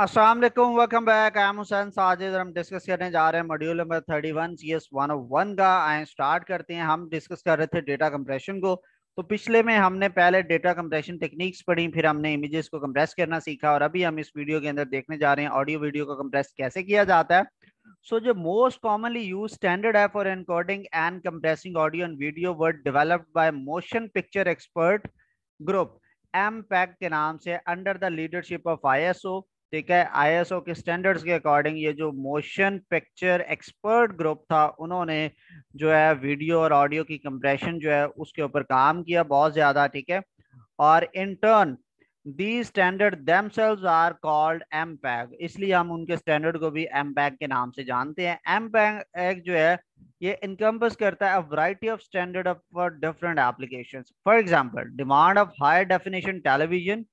अस्सलाम वालेकुम back I am Hussain Sajid हम डिस्कस करने जा रहे हैं मॉड्यूल नंबर 31 सीएस 101 का। आए स्टार्ट करते हैं। हम डिस्कस कर रहे थे डेटा कंप्रेशन को। तो पिछले में हमने पहले डेटा कंप्रेशन टेक्निक्स पढ़ी, फिर हमने इमेजेस को कंप्रेस करना सीखा और अभी हम इस वीडियो के अंदर देखने जा रहे हैं ऑडियो वीडियो को कंप्रेस कैसे किया जाता है। सो जो मोस्ट कॉमनली यूज़ स्टैंडर्ड है for encoding and compressing audio and video word developed by motion picture expert group MPEG के नाम से under the leadership of ISO ठीक है आईएसओ के स्टैंडर्ड्स के अकॉर्डिंग ये जो मोशन पिक्चर एक्सपर्ट ग्रुप था, उन्होंने जो है वीडियो और ऑडियो की कंप्रेशन जो है उसके ऊपर काम किया बहुत ज़्यादा, ठीक है? और in turn the standard themselves are called MPEG इसलिए हम उनके स्टैंडर्ड को भी एम पैग के नाम से जानते हैं। एम पैग जो है, ये इनकम्पस करता है variety of standard for different application for example demand of high definition television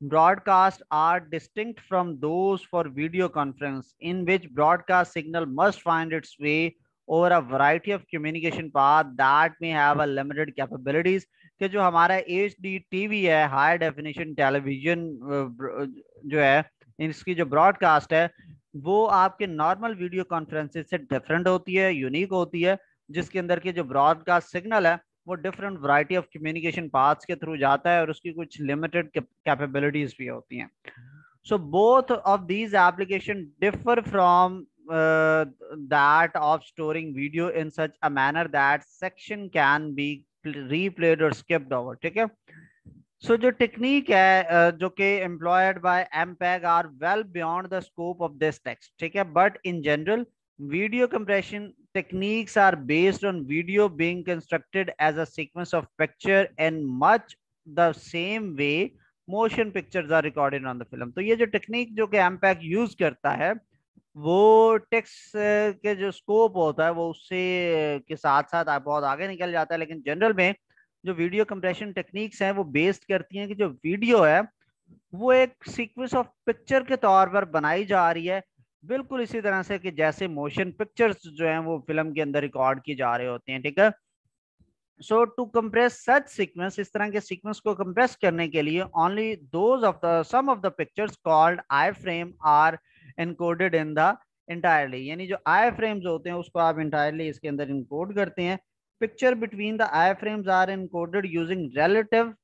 broadcasts are distinct from those for video conference in which broadcast signal must find its way over a variety of communication path that may have a limited capabilities कि जो हमारा H D TV है high definition television जो है इसकी जो broadcast है वो आपके नॉर्मल वीडियो कॉन्फ्रेंसेस से डिफरेंट होती है यूनिक होती है जिसके अंदर के जो ब्रॉडकास्ट सिग्नल है वो different variety of communication paths के थ्रू जाता है और उसकी कुछ लिमिटेड कैपेबिलिटीज भी होती हैं। So both of these application differ from that of storing video in such a manner that section can be replayed or skipped over ठीक है? सो जो टेक्निक है uh, जो कि employed by MPEG are well beyond the scope of this text ठीक है? But in general Video compression techniques are based on video being constructed as a sequence of picture in much the same way motion pictures are recorded on the film. तो ये जो technique जो कि एमपैक use करता है, वो text के जो स्कोप होता है, वो उससे के साथ साथ आप बहुत आगे निकल जाता है, लेकिन जनरल में जो वीडियो कंप्रेशन टेक्निक्स हैं, वो बेस्ड करती हैं कि जो वीडियो है, वो एक सीक्वेंस ऑफ़ पिक्चर के तौर पर बनाई जा रही है बिल्कुल इसी तरह से कि जैसे मोशन पिक्चर्स जो हैं वो फ़िल्म के अंदर रिकॉर्ड किए जा रहे होते हैं, ठीक है? So to compress such sequence इस तरह के सीक्वेंस को कंप्रेस करने के लिए only those of the some of the pictures called I frame are encoded in the entirely यानी जो आई फ्रेम्स होते हैं, उसको आप इंटायरली इसके अंदर इनकोड करते हैं। Picture between the I frames are encoded using relative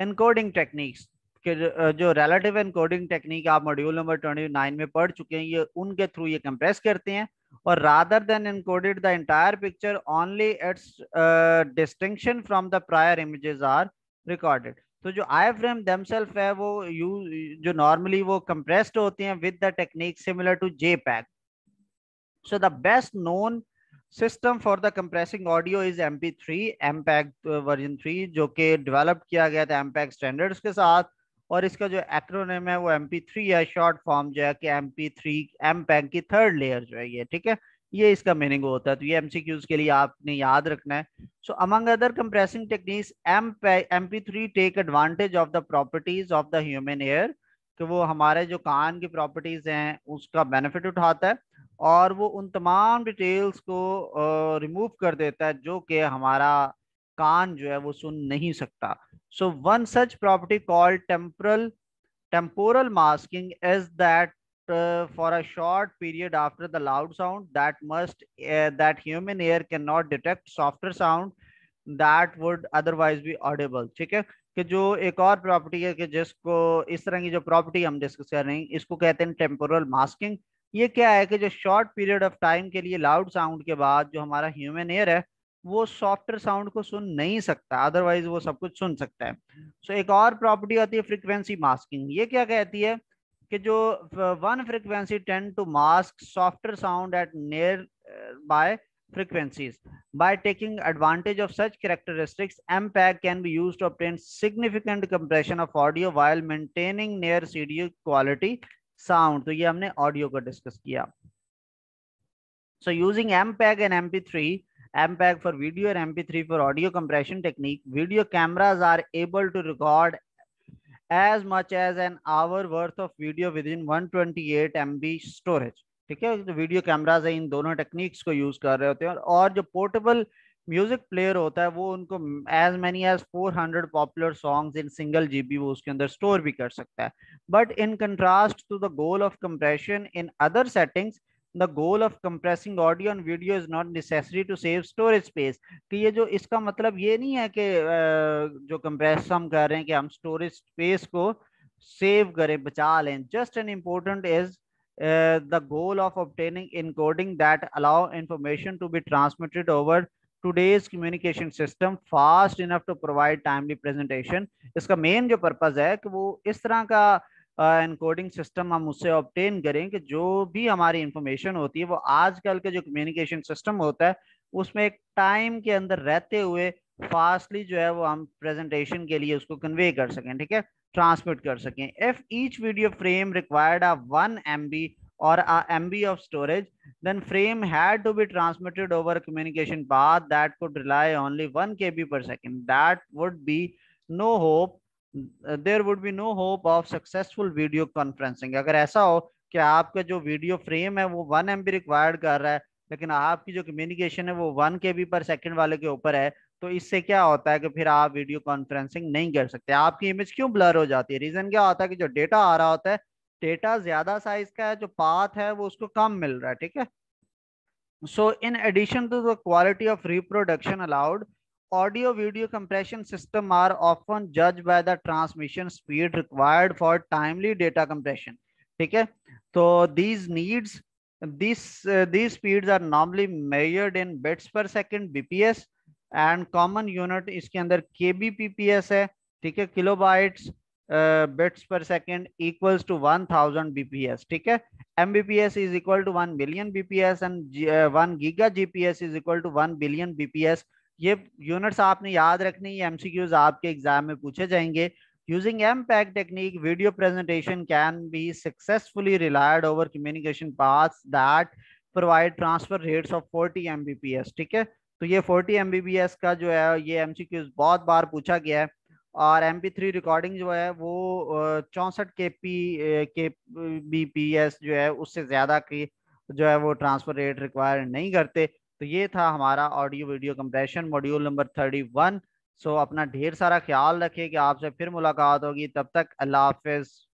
encoding techniques कि जो रिलेटिव एनकोडिंग टेक्निक आप मॉड्यूल नंबर 29 में पढ़ चुके हैं, ये उनके थ्रू ये कंप्रेस करते हैं और rather than encoded the entire picture only its distinction from the prior images are recorded तो जो आई फ्रेम देमसेल्फ है, वो यू जो नॉर्मली वो कंप्रेस्ड होते हैं with the technique similar to JPEG so the best known system for the compressing audio is M P three MPEG version three जो कि डेवलप किया गया था एम पैक स्टैंडर्ड्स के साथ और इसका जो एक्रोनेम है वो एम है शॉर्ट फॉर्म जो है कि M P three MPEG की थर्ड लेयर जो है ये, ठीक है? ये इसका मीनिंग होता है। तो ये एमसीक्यूज के लिए आपने याद रखना है। So among other compressing techniques M M P three take advantage of the properties of the human ear कि वो हमारे जो कान की प्रॉपर्टीज़ हैं, उसका बेनिफिट उठाता है और वो उन तमाम डिटेल्स को रिमूव कर देता है, जो कि हमारा कान जो है वो सुन नहीं सकता one such property called temporal temporal masking is that uh, for a short period after the loud sound that must uh, that human ear cannot detect softer sound that would otherwise be audible ठीक है कि जो एक और property है कि जिसको इस तरह की जो प्रॉपर्टी हम डिस्कस कर रहे हैं इसको कहते हैं टेम्पोरल मास्किंग ये क्या है कि जो शॉर्ट पीरियड ऑफ़ टाइम के लिए लाउड साउंड के बाद जो हमारा ह्यूमन एयर है वो सॉफ्टवेयर साउंड को सुन नहीं सकता अदरवाइज़ वो सब कुछ सुन सकता है सो so, एक और प्रॉपर्टी आती है फ्रीक्वेंसी मास्किंग ये क्या कहती है कि जो one frequency ten to mask software sound at nearby frequencies by taking advantage of such characteristics mpeg can be used to obtain significant compression of audio while maintaining near cd quality sound तो ये हमने audio को discuss किया so using mpeg and mp3 MPEG for video and MP3 for audio compression technique. Video cameras are able to record as much as an hour worth of video within 128 MB storage. ठीक है तो video cameras है, इन दोनों techniques को use कर रहे होते हैं और जो पोर्टेबल म्यूज़िक प्लेयर होता है, वो उनको as many as 400 popular songs in single GB वो उसके अंदर स्टोर भी कर सकता है but in contrast to the goal of compression in other settings the goal of compressing audio and video is not necessary to save storage space कि ये जो इसका मतलब ये नहीं है कि जो कंप्रेस हम कर रहे हैं कि हम स्टोरेज स्पेस को सेव करें, बचा लें। Just an important is the goal of obtaining encoding that allow information to be transmitted over today's communication system fast enough to provide timely presentation. इसका मेन जो पर्पज है कि वो इस तरह का एनकोडिंग uh, सिस्टम हम उससे ऑप्टेन करें कि जो भी हमारी इंफॉर्मेशन होती है वो आजकल के जो कम्युनिकेशन सिस्टम होता है उसमें एक टाइम के अंदर रहते हुए फास्टली जो है वो हम प्रेजेंटेशन के लिए उसको कन्वे कर सकें ठीक है ट्रांसमिट कर सकें if each video frame required a one M B or a of storage, then frame had to be transmitted over a communication path that could rely only 1 KB per second. That would be no. Uh, would be no hope of successful video conferencing अगर ऐसा हो कि आपका जो video frame है वो one am required कर रहा है लेकिन आपकी जो कम्युनिकेशन है वो वन के बी पर सेकेंड वाले के ऊपर है तो इससे क्या होता है कि फिर आप वीडियो कॉन्फ्रेंसिंग नहीं कर सकते। आपकी इमेज क्यों ब्लर हो जाती है? रीजन क्या होता है कि जो डेटा आ रहा होता है डेटा ज़्यादा साइज़ का है जो पाथ है वो उसको कम मिल रहा है ठीक है? So in addition to the quality of reproduction allowed audio video compression system are often जज by the transmission speed required for timely data compression ठीक है तो these needs this these speeds are normally measured in bits per second BPS and common unit इसके अंदर केबीपीपीएस है ठीक है kilobytes bits per second equals to one thousand BPS ठीक है mbps is equal to 1 billion bps and uh, 1 giga gps is equal to 1 billion bps ये units आपने याद रखनी है एमसीक्यूज आपके एग्ज़ाम में पूछे जाएँगे। Using MPEG technique video presentation can be successfully relayed over communication paths that provide transfer rates of 40 M ठीक है? तो ये 40 एम का जो है, ये एम बहुत बार पूछा गया है और एम पी थ्री रिकॉर्डिंग जो है, वो चौंसठ के पी के बी पी एस जो है, उससे ज़्यादा की जो है, वो ट्रांसफ़र रेट रिक्वायर नहीं करते। तो ये था हमारा audio video compression module number thirty one so अपना ढेर सारा ख्याल रखे कि आपसे फिर मुलाकात होगी। तब तक अल्लाह हाफिज़।